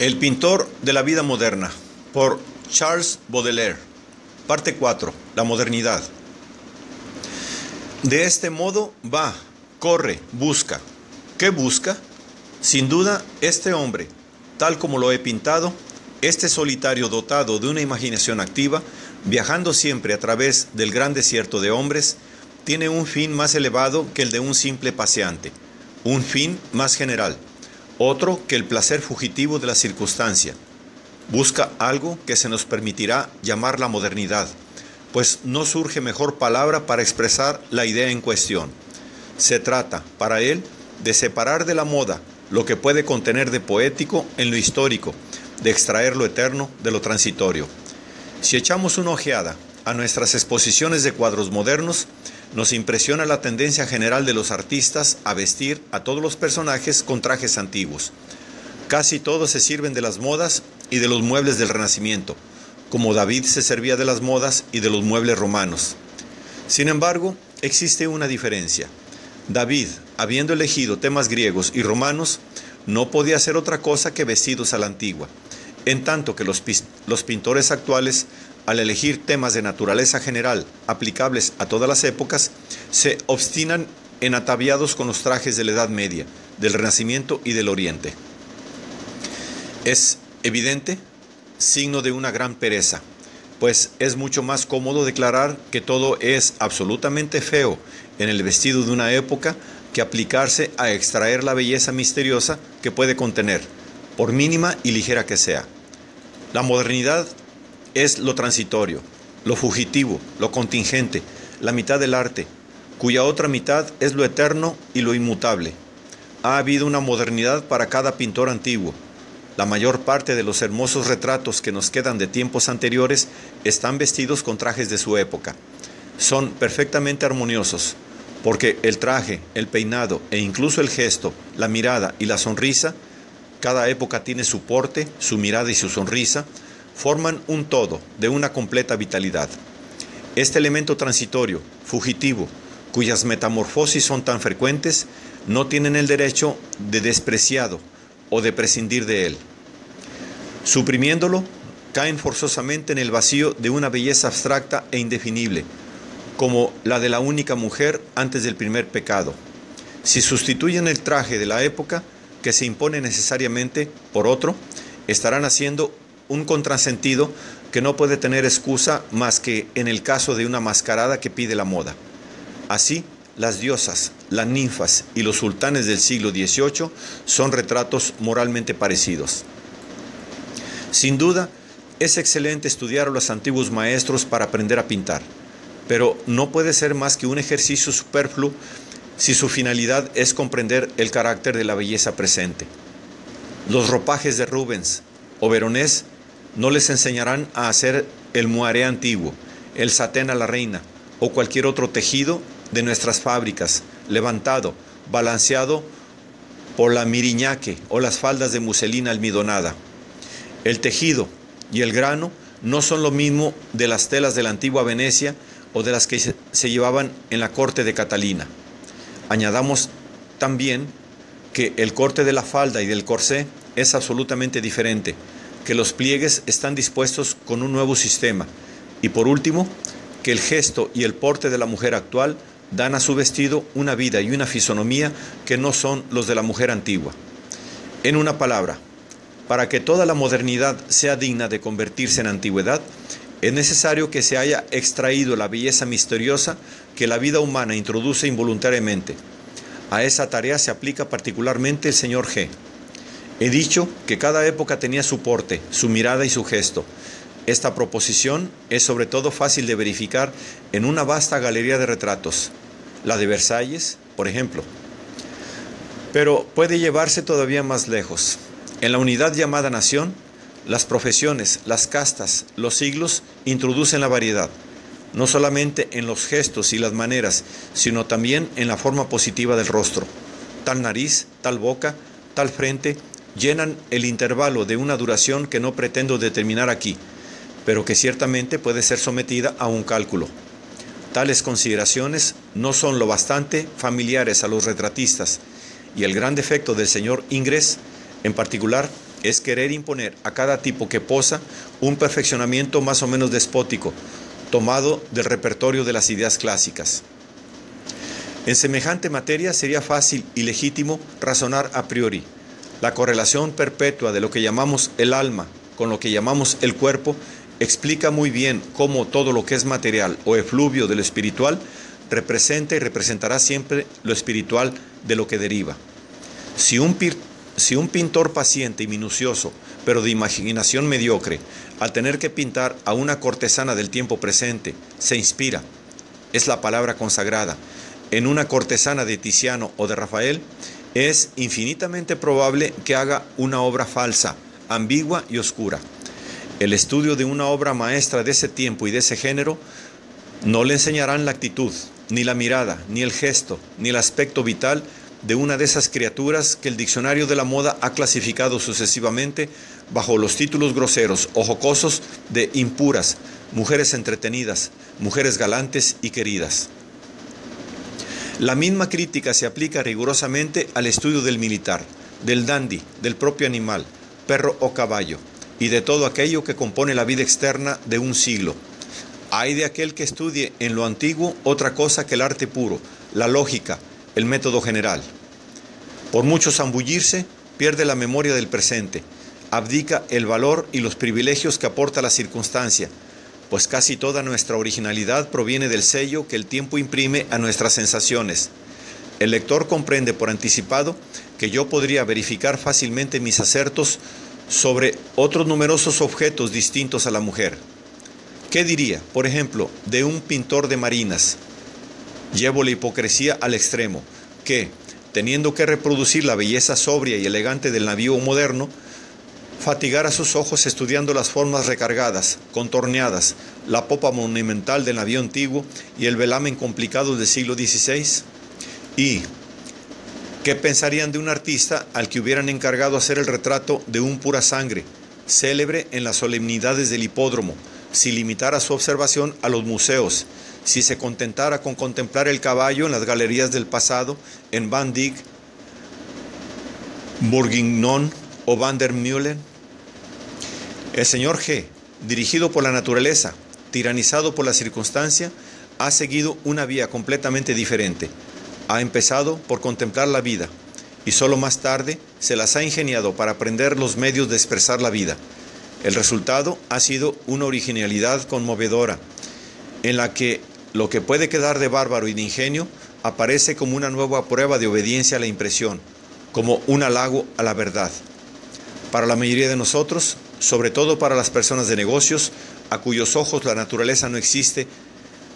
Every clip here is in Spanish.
El pintor de la vida moderna, por Charles Baudelaire. Parte 4. La modernidad. De este modo va, corre, busca. ¿Qué busca? Sin duda, este hombre, tal como lo he pintado, este solitario dotado de una imaginación activa, viajando siempre a través del gran desierto de hombres, tiene un fin más elevado que el de un simple paseante, un fin más general otro que el placer fugitivo de la circunstancia. Busca algo que se nos permitirá llamar la modernidad, pues no surge mejor palabra para expresar la idea en cuestión. Se trata, para él, de separar de la moda lo que puede contener de poético en lo histórico, de extraer lo eterno de lo transitorio. Si echamos una ojeada a nuestras exposiciones de cuadros modernos, nos impresiona la tendencia general de los artistas a vestir a todos los personajes con trajes antiguos. Casi todos se sirven de las modas y de los muebles del Renacimiento, como David se servía de las modas y de los muebles romanos. Sin embargo, existe una diferencia. David, habiendo elegido temas griegos y romanos, no podía hacer otra cosa que vestidos a la antigua, en tanto que los, los pintores actuales al elegir temas de naturaleza general aplicables a todas las épocas, se obstinan en ataviados con los trajes de la Edad Media, del Renacimiento y del Oriente. Es evidente signo de una gran pereza, pues es mucho más cómodo declarar que todo es absolutamente feo en el vestido de una época que aplicarse a extraer la belleza misteriosa que puede contener, por mínima y ligera que sea. La modernidad es lo transitorio, lo fugitivo, lo contingente, la mitad del arte, cuya otra mitad es lo eterno y lo inmutable. Ha habido una modernidad para cada pintor antiguo. La mayor parte de los hermosos retratos que nos quedan de tiempos anteriores están vestidos con trajes de su época. Son perfectamente armoniosos, porque el traje, el peinado e incluso el gesto, la mirada y la sonrisa, cada época tiene su porte, su mirada y su sonrisa, forman un todo de una completa vitalidad. Este elemento transitorio, fugitivo, cuyas metamorfosis son tan frecuentes, no tienen el derecho de despreciado o de prescindir de él. Suprimiéndolo, caen forzosamente en el vacío de una belleza abstracta e indefinible, como la de la única mujer antes del primer pecado. Si sustituyen el traje de la época, que se impone necesariamente por otro, estarán haciendo un contrasentido que no puede tener excusa más que en el caso de una mascarada que pide la moda. Así, las diosas, las ninfas y los sultanes del siglo XVIII son retratos moralmente parecidos. Sin duda, es excelente estudiar a los antiguos maestros para aprender a pintar, pero no puede ser más que un ejercicio superfluo si su finalidad es comprender el carácter de la belleza presente. Los ropajes de Rubens o Veronés no les enseñarán a hacer el muaré antiguo, el satén a la reina o cualquier otro tejido de nuestras fábricas, levantado, balanceado por la miriñaque o las faldas de muselina almidonada. El tejido y el grano no son lo mismo de las telas de la antigua Venecia o de las que se llevaban en la corte de Catalina. Añadamos también que el corte de la falda y del corsé es absolutamente diferente, que los pliegues están dispuestos con un nuevo sistema y por último, que el gesto y el porte de la mujer actual dan a su vestido una vida y una fisonomía que no son los de la mujer antigua. En una palabra, para que toda la modernidad sea digna de convertirse en antigüedad, es necesario que se haya extraído la belleza misteriosa que la vida humana introduce involuntariamente. A esa tarea se aplica particularmente el señor G. He dicho que cada época tenía su porte, su mirada y su gesto. Esta proposición es sobre todo fácil de verificar en una vasta galería de retratos, la de Versalles, por ejemplo. Pero puede llevarse todavía más lejos. En la unidad llamada nación, las profesiones, las castas, los siglos introducen la variedad, no solamente en los gestos y las maneras, sino también en la forma positiva del rostro. Tal nariz, tal boca, tal frente, llenan el intervalo de una duración que no pretendo determinar aquí, pero que ciertamente puede ser sometida a un cálculo. Tales consideraciones no son lo bastante familiares a los retratistas, y el gran defecto del señor Ingres, en particular, es querer imponer a cada tipo que posa un perfeccionamiento más o menos despótico, tomado del repertorio de las ideas clásicas. En semejante materia sería fácil y legítimo razonar a priori. La correlación perpetua de lo que llamamos el alma con lo que llamamos el cuerpo explica muy bien cómo todo lo que es material o efluvio de lo espiritual representa y representará siempre lo espiritual de lo que deriva. Si un, si un pintor paciente y minucioso, pero de imaginación mediocre, al tener que pintar a una cortesana del tiempo presente, se inspira, es la palabra consagrada, en una cortesana de Tiziano o de Rafael, es infinitamente probable que haga una obra falsa, ambigua y oscura. El estudio de una obra maestra de ese tiempo y de ese género no le enseñarán la actitud, ni la mirada, ni el gesto, ni el aspecto vital de una de esas criaturas que el diccionario de la moda ha clasificado sucesivamente bajo los títulos groseros o jocosos de impuras, mujeres entretenidas, mujeres galantes y queridas. La misma crítica se aplica rigurosamente al estudio del militar, del dandy, del propio animal, perro o caballo, y de todo aquello que compone la vida externa de un siglo. Hay de aquel que estudie en lo antiguo otra cosa que el arte puro, la lógica, el método general. Por mucho zambullirse, pierde la memoria del presente, abdica el valor y los privilegios que aporta la circunstancia, pues casi toda nuestra originalidad proviene del sello que el tiempo imprime a nuestras sensaciones. El lector comprende por anticipado que yo podría verificar fácilmente mis acertos sobre otros numerosos objetos distintos a la mujer. ¿Qué diría, por ejemplo, de un pintor de marinas? Llevo la hipocresía al extremo, que, teniendo que reproducir la belleza sobria y elegante del navío moderno, fatigar a sus ojos estudiando las formas recargadas, contorneadas, la popa monumental del navío antiguo y el velamen complicado del siglo XVI? ¿Y qué pensarían de un artista al que hubieran encargado hacer el retrato de un pura sangre, célebre en las solemnidades del hipódromo, si limitara su observación a los museos, si se contentara con contemplar el caballo en las galerías del pasado, en Van Dyck, Bourguignon o Van der Meulen? El señor G, dirigido por la naturaleza, tiranizado por la circunstancia, ha seguido una vía completamente diferente. Ha empezado por contemplar la vida y solo más tarde se las ha ingeniado para aprender los medios de expresar la vida. El resultado ha sido una originalidad conmovedora, en la que lo que puede quedar de bárbaro y de ingenio aparece como una nueva prueba de obediencia a la impresión, como un halago a la verdad. Para la mayoría de nosotros, sobre todo para las personas de negocios, a cuyos ojos la naturaleza no existe,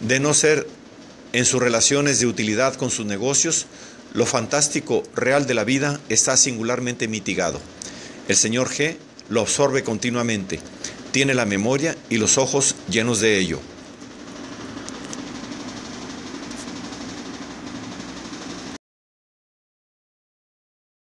de no ser en sus relaciones de utilidad con sus negocios, lo fantástico real de la vida está singularmente mitigado. El señor G lo absorbe continuamente, tiene la memoria y los ojos llenos de ello.